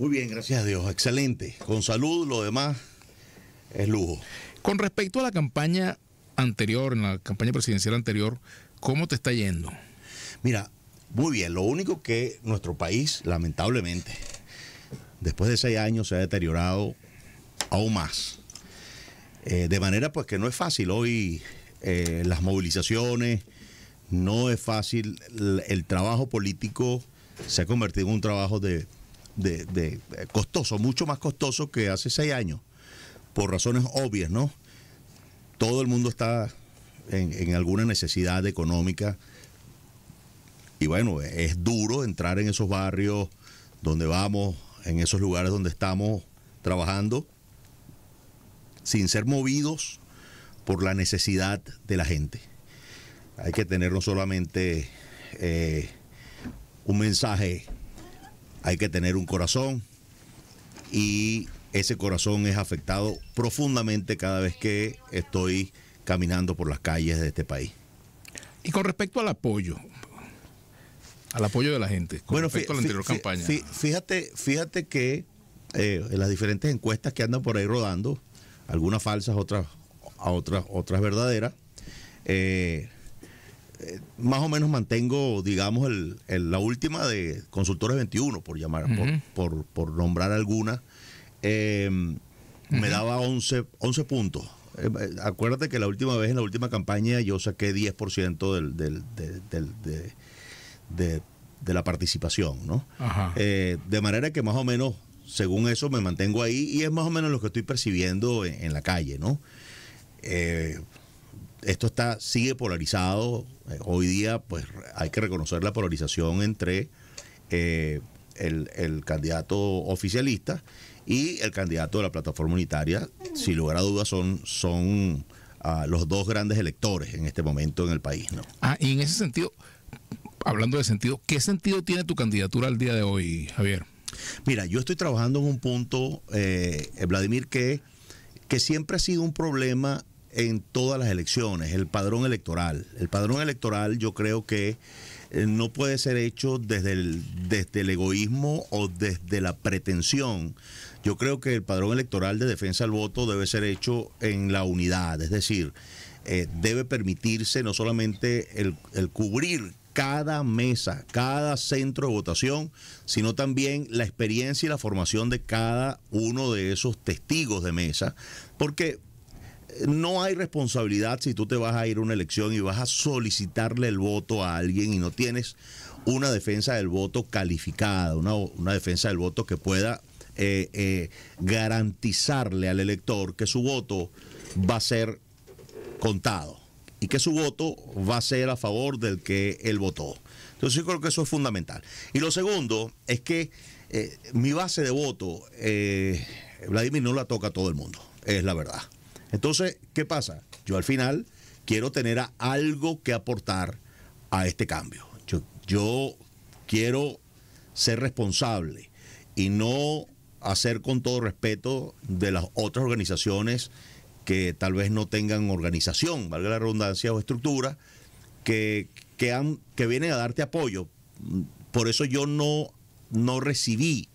Muy bien, gracias a Dios. Excelente. Con salud, lo demás es lujo. Con respecto a la campaña anterior, en la campaña presidencial anterior, ¿cómo te está yendo? Mira, muy bien. Lo único que nuestro país, lamentablemente, después de seis años se ha deteriorado aún más. Eh, de manera pues que no es fácil hoy eh, las movilizaciones, no es fácil. El, el, trabajo político se ha convertido en un trabajo de, de, de, costoso, mucho más costoso que hace seis años, por razones obvias, ¿no? Todo el mundo está en, en alguna necesidad económica. Y bueno, es duro entrar en esos barrios donde vamos, en esos lugares donde estamos trabajando, sin ser movidos por la necesidad de la gente. Hay que tener no solamente eh, un mensaje, hay que tener un corazón y ese corazón es afectado profundamente cada vez que estoy caminando por las calles de este país. Y con respecto al apoyo, al apoyo de la gente, con bueno, respecto a la anterior campaña. Fíjate, fíjate que eh, en las diferentes encuestas que andan por ahí rodando, algunas falsas, otras, otras, otras verdaderas, eh, eh, más o menos mantengo, digamos, el, el, la última de Consultores 21, por llamar, uh -huh. por, por, por, nombrar alguna, eh, uh -huh. me daba 11, 11 puntos. Eh, acuérdate que la última vez, en la última campaña, yo saqué 10% del, del, del, del de, la participación, ¿no? Eh, de manera que más o menos, según eso, me mantengo ahí y es más o menos lo que estoy percibiendo en, en la calle, ¿no? Eh, esto está sigue polarizado. Hoy día, pues hay que reconocer la polarización entre eh, el, el, candidato oficialista y el candidato de la plataforma unitaria. Sin lugar a dudas, son, son uh, los dos grandes electores en este momento en el país. ¿no? Ah, y en ese sentido, hablando de sentido, ¿qué sentido tiene tu candidatura al día de hoy, Javier? Mira, yo estoy trabajando en un punto, eh, Vladimir, que, que siempre ha sido un problema en todas las elecciones, el padrón electoral. El padrón electoral yo creo que eh, no puede ser hecho desde el, desde el egoísmo o desde la pretensión. Yo creo que el padrón electoral de defensa del voto debe ser hecho en la unidad, es decir, eh, debe permitirse no solamente el, el cubrir cada mesa, cada centro de votación, sino también la experiencia y la formación de cada uno de esos testigos de mesa, porque no hay responsabilidad si tú te vas a ir a una elección y vas a solicitarle el voto a alguien y no tienes una defensa del voto calificada, una, defensa del voto que pueda eh, eh, garantizarle al elector que su voto va a ser contado y que su voto va a ser a favor del que él votó. Entonces yo creo que eso es fundamental. Y lo segundo es que eh, mi base de voto, Vladimir, no la toca a todo el mundo, es la verdad. Entonces, ¿qué pasa? Yo al final quiero tener algo que aportar a este cambio. Yo, yo, quiero ser responsable y no hacer con todo respeto de las otras organizaciones que tal vez no tengan organización, valga la redundancia, o estructura, que, que, han, que vienen a darte apoyo. Por eso yo no, no recibí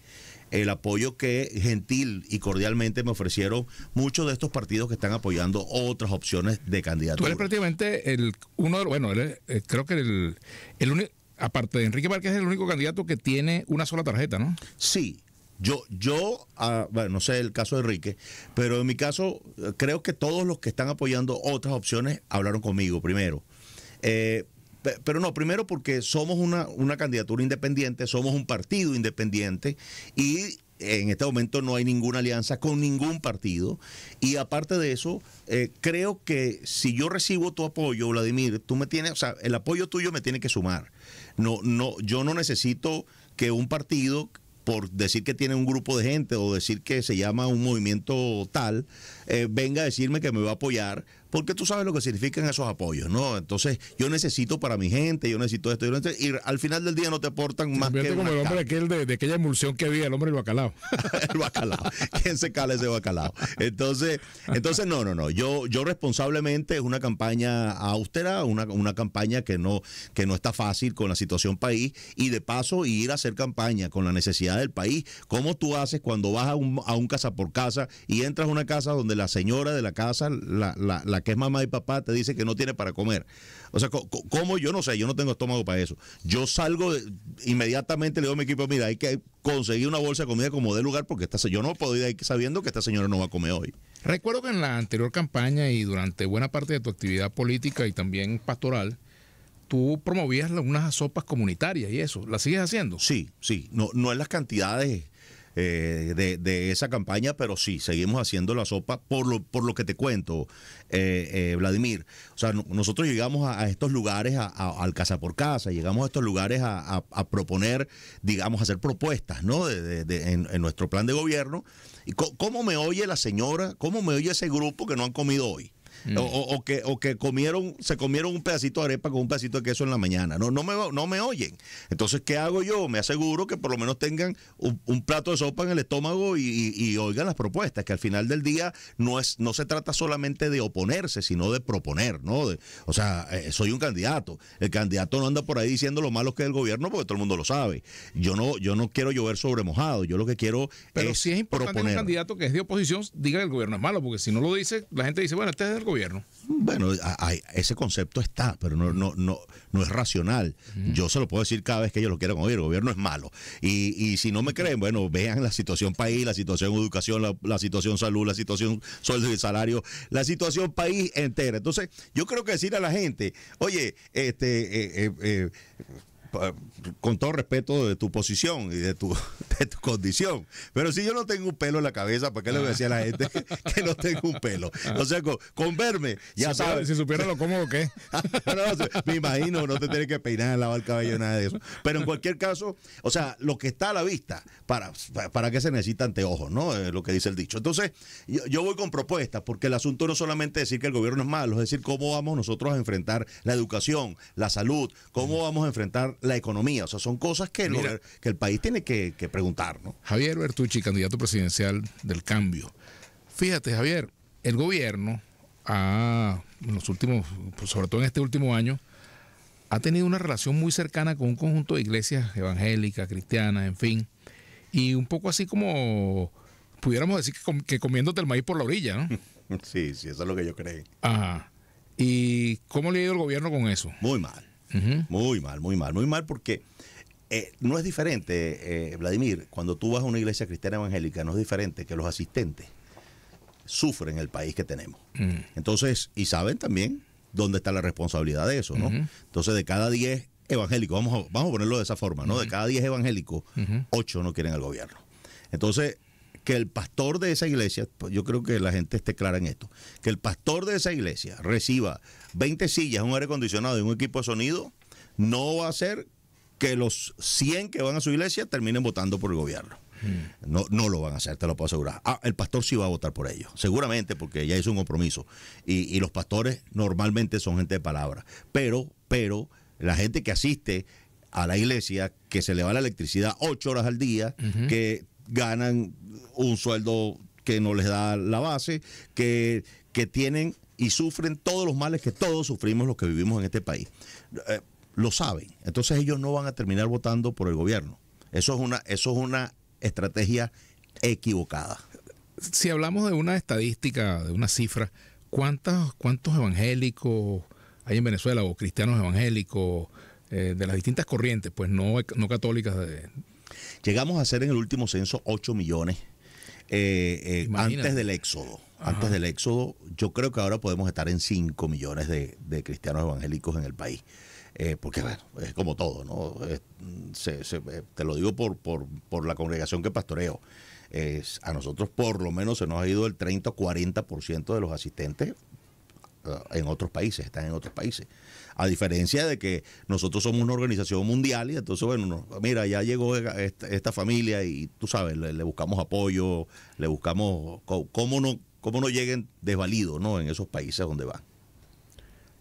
el apoyo que gentil y cordialmente me ofrecieron muchos de estos partidos que están apoyando otras opciones de candidatura. Tú eres prácticamente el uno de bueno, eres, eh, creo que el, el único, aparte de Enrique Márquez, es el único candidato que tiene una sola tarjeta, ¿no? Sí. Yo, yo uh, bueno, no sé el caso de Enrique, pero en mi caso creo que todos los que están apoyando otras opciones hablaron conmigo primero. Eh, pero no, primero porque somos una, una candidatura independiente, somos un partido independiente y en este momento no hay ninguna alianza con ningún partido. Y aparte de eso, eh, creo que si yo recibo tu apoyo, Vladimir, tú me tienes, o sea, el apoyo tuyo me tiene que sumar. No, no, yo no necesito que un partido por decir que tiene un grupo de gente o decir que se llama un movimiento tal, eh, venga a decirme que me va a apoyar, porque tú sabes lo que significan esos apoyos, ¿no? Entonces, yo necesito para mi gente, yo necesito esto, yo necesito, y al final del día no te aportan más que. como el hombre aquel de, aquella emulsión que había, el hombre del bacalao. el bacalao. ¿Quién se cala ese bacalao? Entonces, entonces no, no, no. Yo, yo responsablemente es una campaña austera, una, una campaña que no, que no está fácil con la situación país, y de paso ir a hacer campaña con la necesidad del país. ¿Cómo tú haces cuando vas a un, a un casa por casa y entras a una casa donde la señora de la casa, la, la, la que es mamá y papá, te dice que no tiene para comer? O sea, ¿cómo? Yo no sé, yo no tengo estómago para eso. Yo salgo inmediatamente, le digo a mi equipo, mira, hay que conseguir una bolsa de comida como de lugar porque esta, yo no puedo ir ahí sabiendo que esta señora no va a comer hoy. Recuerdo que en la anterior campaña y durante buena parte de tu actividad política y también pastoral, tú promovías unas sopas comunitarias y eso. ¿Las sigues haciendo? Sí, sí. No, no en las cantidades eh, de, esa campaña, pero sí, seguimos haciendo la sopa por lo, por lo que te cuento, eh, eh, Vladimir. O sea, nosotros llegamos a, estos lugares, a, al casa por casa, llegamos a estos lugares a, proponer, digamos, hacer propuestas, ¿no? De, en, nuestro plan de gobierno. ¿Y cómo me oye la señora? ¿Cómo me oye ese grupo que no han comido hoy? Mm. O, que, o que comieron, se comieron un pedacito de arepa con un pedacito de queso en la mañana. No, no, me, no me oyen. Entonces, ¿qué hago yo? Me aseguro que por lo menos tengan un, plato de sopa en el estómago y, oigan las propuestas, que al final del día no, es, no se trata solamente de oponerse, sino de proponer, ¿no? o sea, eh, soy un candidato. El candidato no anda por ahí diciendo lo malo que es el gobierno porque todo el mundo lo sabe. Yo no, yo no quiero llover sobre mojado. Yo lo que quiero Pero es si es importante un candidato que es de oposición diga que el gobierno es malo, porque si no lo dice, la gente dice, bueno, este es el gobierno gobierno. Bueno, ese concepto está, pero no, no, no, no es racional. Yo se lo puedo decir cada vez que ellos lo quieran oír. El gobierno es malo. Y, si no me creen, bueno, vean la situación país, la situación educación, la, situación salud, la situación sueldo y salario, la situación país entera. Entonces, yo creo que decir a la gente, oye, este, eh, eh, eh, con todo respeto de tu posición y de tu, de tu condición. Pero si yo no tengo un pelo en la cabeza, ¿por qué le voy a decir a la gente que no tengo un pelo? O sea, con, verme, ya sabes. Si supiera lo cómodo que me imagino, no te tienes que peinar, lavar el cabello, nada de eso. Pero en cualquier caso, o sea, lo que está a la vista, ¿para, para qué se necesita anteojos? ¿no? Es lo que dice el dicho. Entonces, yo, voy con propuestas, porque el asunto no es solamente decir que el gobierno es malo, es decir, cómo vamos nosotros a enfrentar la educación, la salud, cómo vamos a enfrentar la economía. O sea, son cosas que, el, que el país tiene que, preguntar. ¿no? Javier Bertucci, candidato presidencial del cambio. Fíjate, Javier, el gobierno ha, en los últimos, pues, sobre todo en este último año, ha tenido una relación muy cercana con un conjunto de iglesias evangélicas, cristianas, en fin, y un poco así como pudiéramos decir que, que comiéndote el maíz por la orilla, ¿no? Sí, sí, eso es lo que yo creo. Ajá. ¿Y cómo le ha ido el gobierno con eso? Muy mal. Muy mal, muy mal, muy mal porque eh, no es diferente, eh, Vladimir, cuando tú vas a una iglesia cristiana evangélica, no es diferente que los asistentes sufren el país que tenemos. Entonces, y saben también dónde está la responsabilidad de eso, ¿no? Entonces, de cada 10 evangélicos, vamos a, vamos a ponerlo de esa forma, ¿no? De cada 10 evangélicos, 8 no quieren al gobierno. Entonces, que el pastor de esa iglesia, pues yo creo que la gente esté clara en esto, que el pastor de esa iglesia reciba 20 sillas, un aire acondicionado y un equipo de sonido, no va a hacer que los 100 que van a su iglesia terminen votando por el gobierno. Hmm. No, no lo van a hacer, te lo puedo asegurar. Ah, el pastor sí va a votar por ellos, seguramente porque ya hizo un compromiso. Y, los pastores normalmente son gente de palabra. Pero, pero, la gente que asiste a la iglesia, que se le va la electricidad ocho horas al día, que ganan un sueldo que no les da la base, que, que tienen y sufren todos los males que todos sufrimos los que vivimos en este país. Eh, lo saben. Entonces ellos no van a terminar votando por el gobierno. Eso es una, eso es una estrategia equivocada. Si hablamos de una estadística, de una cifra, ¿cuántos, cuántos evangélicos hay en Venezuela o cristianos evangélicos eh, de las distintas corrientes, pues no, no católicas? De... Llegamos a ser en el último censo 8 millones eh, antes del éxodo. Antes del éxodo, yo creo que ahora podemos estar en 5 millones de, cristianos evangélicos en el país. Eh, porque bueno, es como todo, ¿no? Eh, te lo digo por, por, por, la congregación que pastoreo. a nosotros por lo menos se nos ha ido el 30 o 40% de los asistentes en otros países, están en otros países. A diferencia de que nosotros somos una organización mundial y entonces, bueno, mira, ya llegó esta, familia y tú sabes, le, buscamos apoyo, le buscamos cómo no cómo no lleguen desvalidos ¿no? en esos países donde van.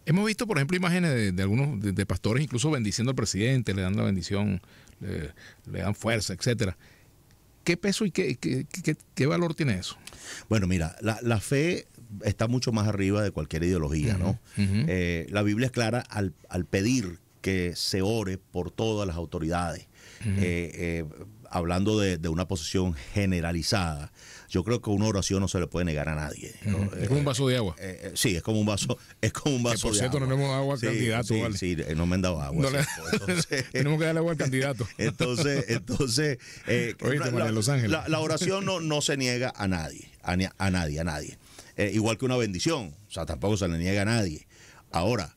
Hemos visto, por ejemplo, imágenes de, algunos de, pastores incluso bendiciendo al presidente, le dan la bendición, le, dan fuerza, etcétera. ¿Qué peso y qué, qué, valor tiene eso? Bueno, mira, la, fe está mucho más arriba de cualquier ideología, ¿no? Eh, la Biblia es clara al, al, pedir que se ore por todas las autoridades. Eh, eh, hablando de, una posición generalizada, yo creo que una oración no se le puede negar a nadie. Es como un vaso de agua. Eh, sí, es como un vaso, es como un vaso por cierto, no tenemos agua al candidato. Sí, no me han dado agua. tenemos que darle agua al candidato. Entonces, entonces la, Los Ángeles. La, oración no, no se niega a nadie, a, nadie, a nadie. Igual que una bendición, o sea, tampoco se le niega a nadie. Ahora,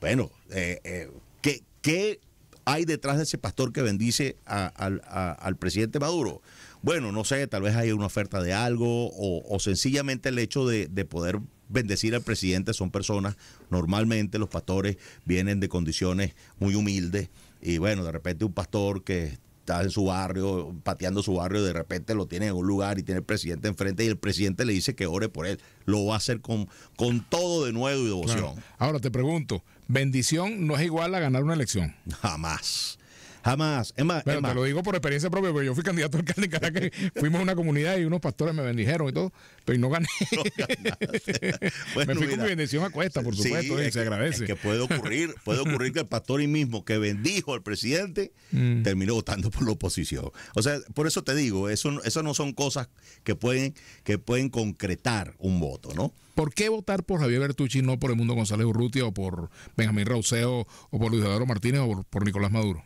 bueno, ¿qué, ¿qué hay detrás de ese pastor que bendice al presidente Maduro? Bueno, no sé, tal vez hay una oferta de algo o, sencillamente el hecho de, poder bendecir al presidente son personas, normalmente los pastores vienen de condiciones muy humildes y bueno, de repente un pastor que está en su barrio, pateando su barrio, de repente lo tiene en un lugar y tiene el presidente enfrente y el presidente le dice que ore por él. Lo va a hacer con, con todo de nuevo y devoción. Ahora te pregunto, bendición no es igual a ganar una elección. Jamás. Jamás. Es más, te lo digo por experiencia propia, porque yo fui candidato al alcalde en Caracas, fuimos a una comunidad y unos pastores me bendijeron y todo, pero no gané. me fui con mi bendición a cuesta, por supuesto, y se agradece. que puede ocurrir, puede ocurrir que el pastor y mismo que bendijo al presidente mm. terminó votando por la oposición. O sea, por eso te digo, eso, eso no son cosas que pueden, que pueden concretar un voto, ¿no? ¿Por qué votar por Javier Bertucci y no por el Mundo González Urrutia o por Benjamín Rauseo o por Luis Eduardo Martínez o por Nicolás Maduro?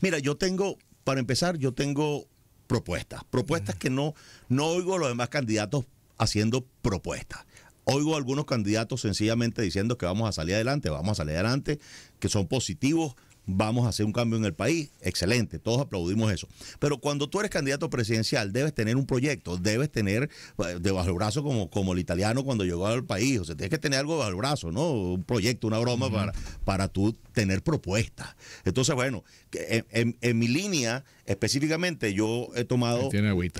Mira, yo tengo, para empezar, yo tengo propuestas, propuestas que no, no oigo a los demás candidatos haciendo propuestas. Oigo a algunos candidatos sencillamente diciendo que vamos a salir adelante, vamos a salir adelante, que son positivos, vamos a hacer un cambio en el país, excelente, todos aplaudimos eso. Pero cuando tú eres candidato presidencial, debes tener un proyecto, debes tener eh, debajo del brazo como, como el italiano cuando llegó al país, o sea, tienes que tener algo bajo el brazo, ¿no? Un proyecto, una broma para, para tú tener propuestas. Entonces, bueno, en, en, mi línea específicamente yo he tomado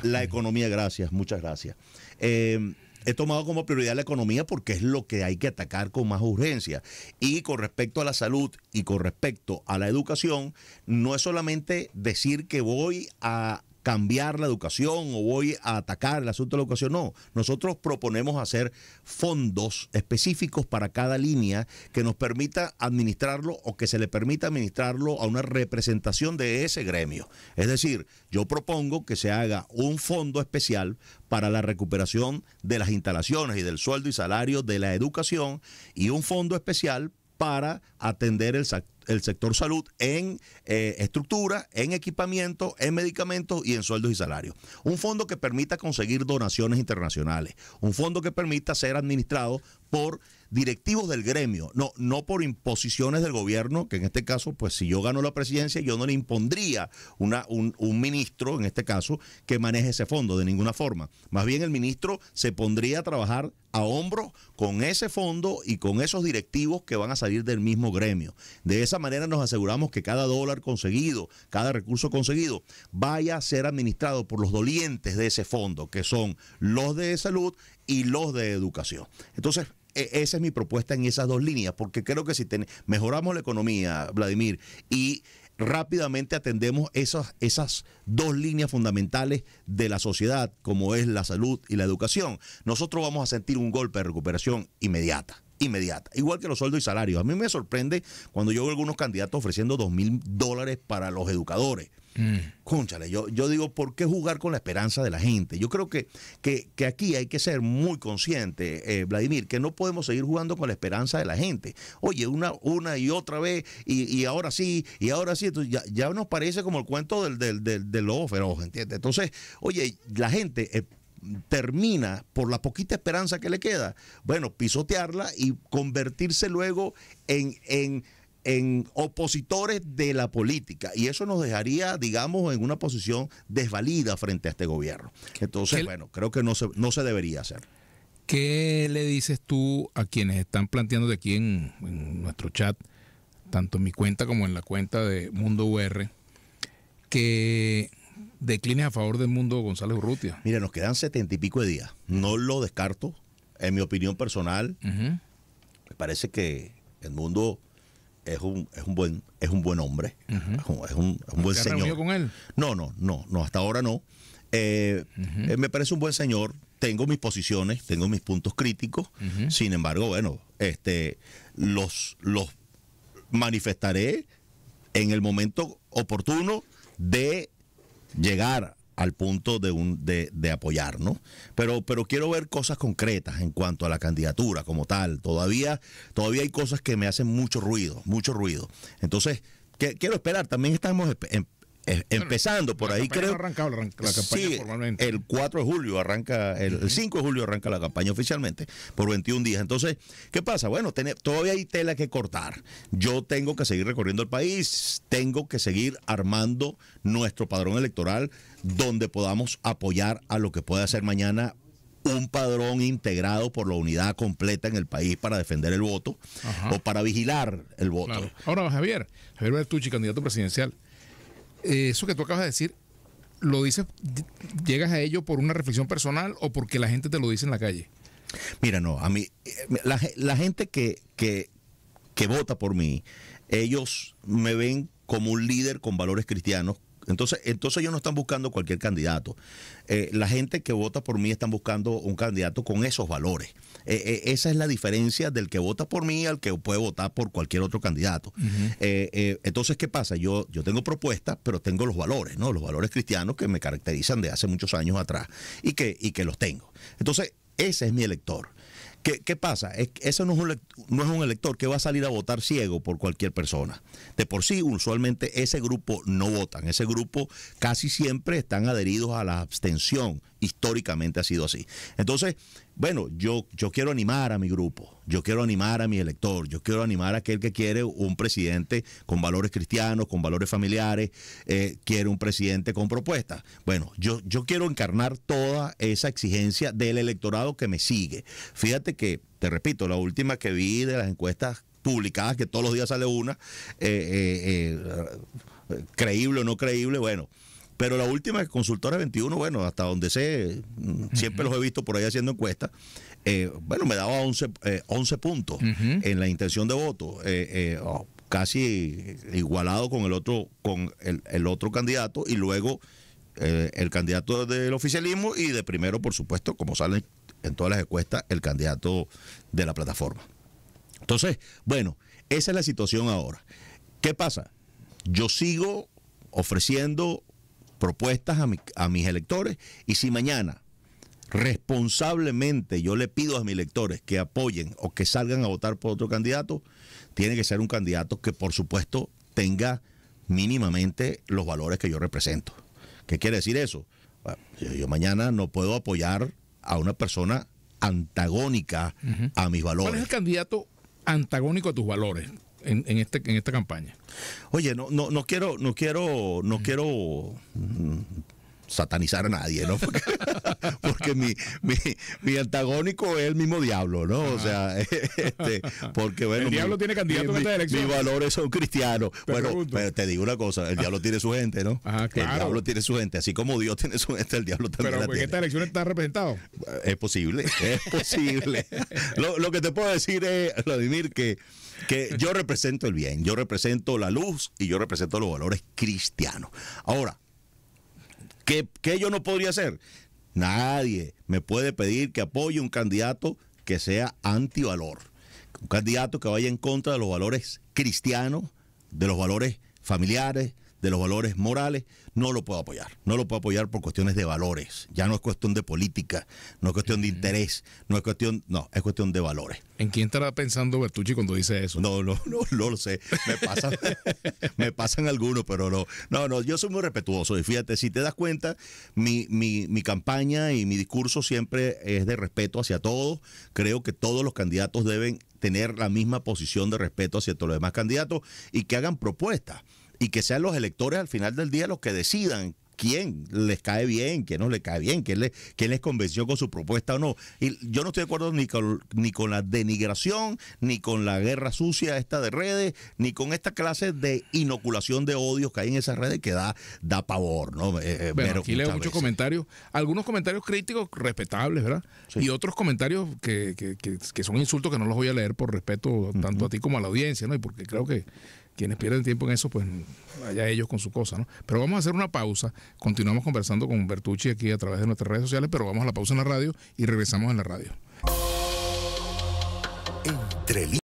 la economía, gracias, muchas gracias. Eh, he tomado como prioridad la economía porque es lo que hay que atacar con más urgencia. Y con respecto a la salud y con respecto a la educación, no es solamente decir que voy a cambiar la educación o voy a atacar el asunto de la educación. No, nosotros proponemos hacer fondos específicos para cada línea que nos permita administrarlo o que se le permita administrarlo a una representación de ese gremio. Es decir, yo propongo que se haga un fondo especial para la recuperación de las instalaciones y del sueldo y salario de la educación y un fondo especial para atender el, el sector salud en eh, estructura, en equipamiento, en medicamentos y en sueldos y salarios. Un fondo que permita conseguir donaciones internacionales. Un fondo que permita ser administrado por directivos del gremio, no, no por imposiciones del gobierno, que en este caso, pues si yo gano la presidencia, yo no le impondría una, un, un, ministro, en este caso, que maneje ese fondo de ninguna forma. Más bien el ministro se pondría a trabajar a hombro con ese fondo y con esos directivos que van a salir del mismo gremio. De esa manera nos aseguramos que cada dólar conseguido, cada recurso conseguido, vaya a ser administrado por los dolientes de ese fondo, que son los de salud y los de educación. Entonces, esa es mi propuesta en esas dos líneas, porque creo que si mejoramos la economía, Vladimir, y rápidamente atendemos esas, esas dos líneas fundamentales de la sociedad, como es la salud y la educación, nosotros vamos a sentir un golpe de recuperación inmediata inmediata, igual que los sueldos y salarios. A mí me sorprende cuando yo veo algunos candidatos ofreciendo dos mil dólares para los educadores. Mm. Cónchale, yo, yo digo, ¿por qué jugar con la esperanza de la gente? Yo creo que, que, aquí hay que ser muy consciente, eh, Vladimir, que no podemos seguir jugando con la esperanza de la gente. Oye, una, una y otra vez, y, ahora sí, y ahora sí, ya, ya, nos parece como el cuento del, del, del, lobo feroz, ¿entiendes? Entonces, oye, la gente... Eh, termina por la poquita esperanza que le queda, bueno, pisotearla y convertirse luego en, en en opositores de la política y eso nos dejaría, digamos, en una posición desvalida frente a este gobierno. Entonces, bueno, creo que no se, no se debería hacer. ¿Qué le dices tú a quienes están planteando de aquí en, nuestro chat, tanto en mi cuenta como en la cuenta de Mundo UR, que declines a favor del mundo González Urrutia. Mira, nos quedan setenta y pico de días. No lo descarto. En mi opinión personal, me parece que el mundo es un, es un buen es un buen hombre, es un, es un, buen señor. con él? No, no, no, no, hasta ahora no. Eh, eh, me parece un buen señor. Tengo mis posiciones, tengo mis puntos críticos. Sin embargo, bueno, este, los, los manifestaré en el momento oportuno de llegar al punto de, un, de, de, apoyar, ¿no? Pero, pero quiero ver cosas concretas en cuanto a la candidatura como tal. Todavía, todavía hay cosas que me hacen mucho ruido, mucho ruido. Entonces, quiero esperar. También estamos en, empezando por ahí creo. No arrancado la, campaña sí, formalmente. El 4 de julio arranca, el, 5 de julio arranca la campaña oficialmente por 21 días. Entonces, ¿qué pasa? Bueno, todavía hay tela que cortar. Yo tengo que seguir recorriendo el país, tengo que seguir armando nuestro padrón electoral donde podamos apoyar a lo que pueda hacer mañana un padrón integrado por la unidad completa en el país para defender el voto o para vigilar el voto. Ahora, Javier, Javier Bertucci, candidato presidencial. Eh, eso que tú acabas de decir, ¿lo dices, llegas a ello por una reflexión personal o porque la gente te lo dice en la calle? Mira, no, a mí, la, la gente que, que, que vota por mí, ellos me ven como un líder con valores cristianos, entonces, entonces ellos no están buscando cualquier candidato. Eh, la gente que vota por mí están buscando un candidato con esos valores. Eh, eh, esa es la diferencia del que vota por mí al que puede votar por cualquier otro candidato. entonces, ¿qué pasa? Yo, yo tengo propuestas, pero tengo los valores, ¿no? Los valores cristianos que me caracterizan de hace muchos años atrás y que, y que los tengo. Entonces, ese es mi elector. ¿Qué, pasa? Es, eso no es, un, no es un elector que va a salir a votar ciego por cualquier persona. De por sí, usualmente ese grupo no votan. Ese grupo casi siempre están adheridos a la abstención. Históricamente ha sido así. Entonces, bueno, yo, yo quiero animar a mi grupo, yo quiero animar a mi elector, yo quiero animar a aquel que quiere un presidente con valores cristianos, con valores familiares, eh, quiere un presidente con propuestas. Bueno, yo, yo quiero encarnar toda esa exigencia del electorado que me sigue. Fíjate que, te repito, la última que vi de las encuestas publicadas, que todos los días sale una, eh, eh, creíble o no creíble, bueno pero la última Consultora 21, bueno, hasta donde sé, siempre los he visto por ahí haciendo encuestas, eh, bueno, me daba 11, 11 eh, puntos en la intención de voto. Eh, oh, casi igualado con el otro con el, otro candidato y luego el candidato del oficialismo y de primero por supuesto como sale en todas las encuestas el candidato de la plataforma. Entonces bueno esa es la situación ahora. Qué pasa yo sigo ofreciendo propuestas a, mis electores y si mañana responsablemente yo le pido a mis electores que apoyen o que salgan a votar por otro candidato, tiene que ser un candidato que por supuesto tenga mínimamente los valores que yo represento. ¿Qué quiere decir eso? yo, mañana no puedo apoyar a una persona antagónica a mis valores. ¿Cuál es el candidato antagónico a tus valores? En, este, en esta campaña? Oye, no, no, no quiero, no quiero, no quiero mm, satanizar a nadie, ¿no? Porque, mi, mi, antagónico es el mismo diablo, ¿no? O sea, este, porque bueno. El diablo tiene candidato en esta elección. Mis valores son cristianos. bueno, pero te digo una cosa, el diablo tiene su gente, ¿no? Ajá, claro. El diablo tiene su gente, así como Dios tiene su gente, el diablo también pero la tiene. en esta elección está representado. Es posible, es posible. lo, lo que te puedo decir es, Vladimir, que que yo represento el bien, yo represento la luz y yo represento los valores cristianos. Ahora, ¿qué, yo no podría hacer? Nadie me puede pedir que apoye un candidato que sea antivalor. Un candidato que vaya en contra de los valores cristianos, de los valores familiares, de los valores morales, no lo puedo apoyar. No lo puedo apoyar por cuestiones de valores. Ya no es cuestión de política, no es cuestión de interés, no es cuestión, no, es cuestión de valores. ¿En quién estará pensando Bertucci cuando dice eso? No, no, no, no lo sé. Me pasan, me pasan algunos, pero no. No, no, yo soy muy respetuoso. Y fíjate, si te das cuenta, mi, mi, mi campaña y mi discurso siempre es de respeto hacia todos. Creo que todos los candidatos deben tener la misma posición de respeto hacia todos los demás candidatos y que hagan propuestas y que sean los electores al final del día los que decidan quién les cae bien, quién no les cae bien, quién, le, quién les convenció con su propuesta o no. Y yo no estoy de acuerdo ni con, ni con la denigración, ni con la guerra sucia esta de redes, ni con esta clase de inoculación de odios que hay en esas redes que da, da pavor, ¿no? Eh, bueno, aquí leo muchos comentarios, algunos comentarios críticos respetables, ¿verdad? Y otros comentarios que, que, que, son insultos que no los voy a leer por respeto tanto a ti como a la audiencia, ¿no? Y porque creo que quienes pierden tiempo en eso, pues vaya ellos con su cosa, ¿no? Pero vamos a hacer una pausa, continuamos conversando con Bertucci aquí a través de nuestras redes sociales, pero vamos a la pausa en la radio y regresamos en la radio. Entre